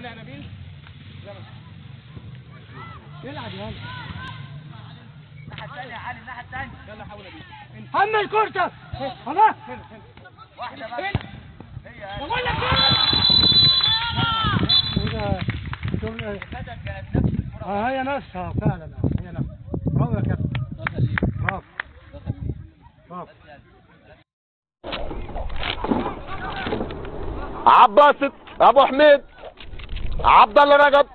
هنا يا نبيل. يا علي الناحية الثانية يلا حاول نبيل حمل كورتك خلاص واحدة بس. هنا. هي بقول لك آه هي نفسها فعلا. هي نفسها. برافو يا كابتن. برافو. برافو عباسط أبو حميد. عبد الله رجب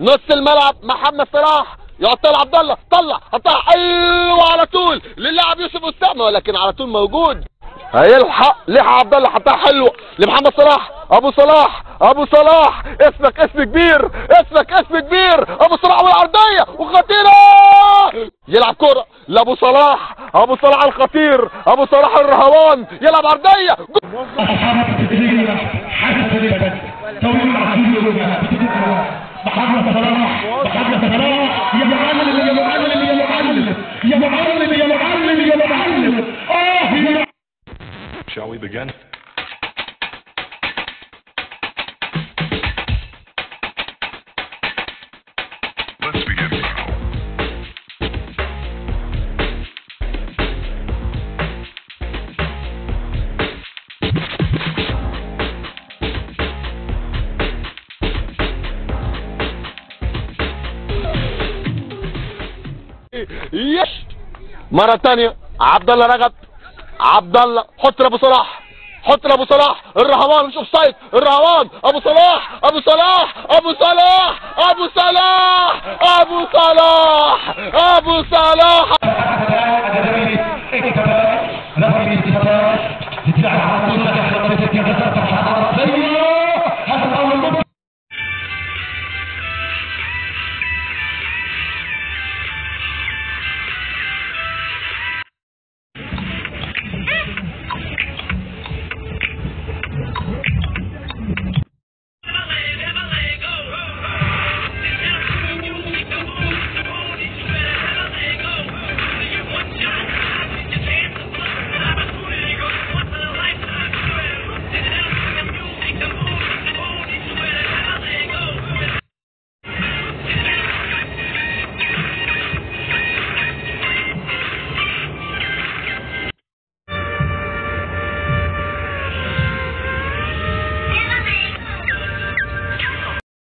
نص الملعب محمد صلاح يعطي عبد الله طلع حطها أيوه على طول للاعب يوسف اسامه ولكن على طول موجود. هيلحق لحق عبد الله حطها حلوة لمحمد صلاح أبو صلاح أبو صلاح اسمك اسم كبير اسمك اسم كبير أبو صلاح والعرضية وخطيرة. يلعب كره لأبو صلاح أبو صلاح الخطير أبو صلاح الرهوان يلعب عرضية. تدريجيا تويل عسير محمد صلاح محمد صلاح يا معلم يا معلم يا معلم يا معلم يا معلم يا معلم آه يا Shall we begin? يش مرة ثانية عبد الله رغد عبد الله حط لابو صلاح. حط لابو صلاح. الرهوان مش offside. الرهوان أبو صلاح. أبو صلاح. أبو صلاح. أبو صلاح. أبو صلاح. أبو صلاح.